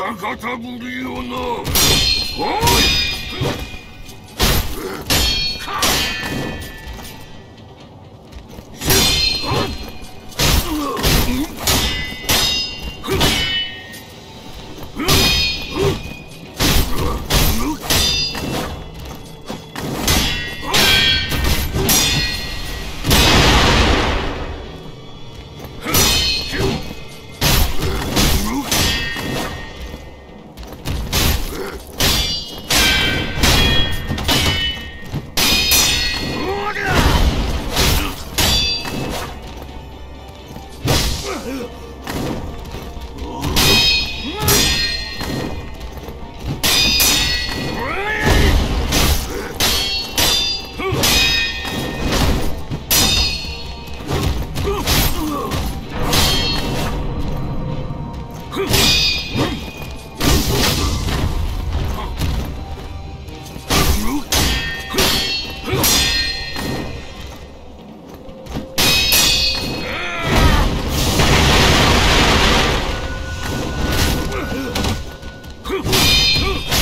逆たぶりよな。おい！Ugh! Move!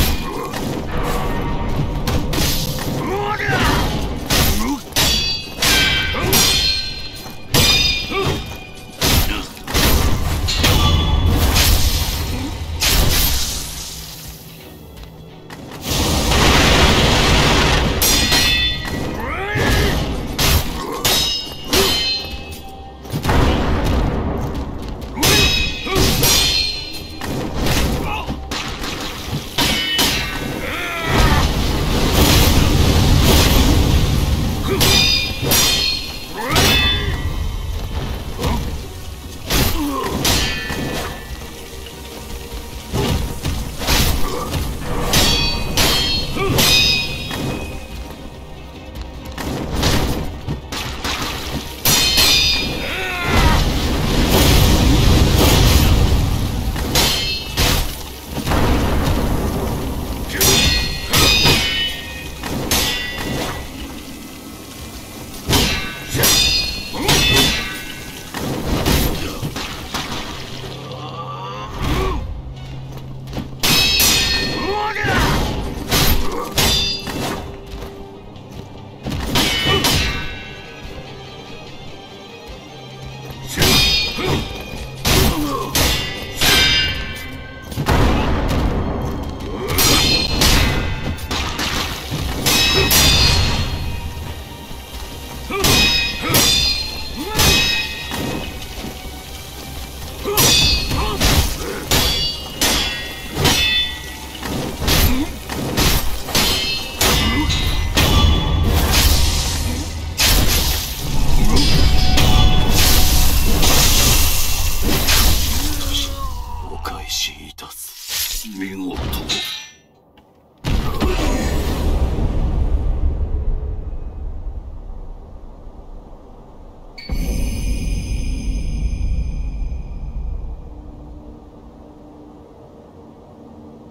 Huh? Hey.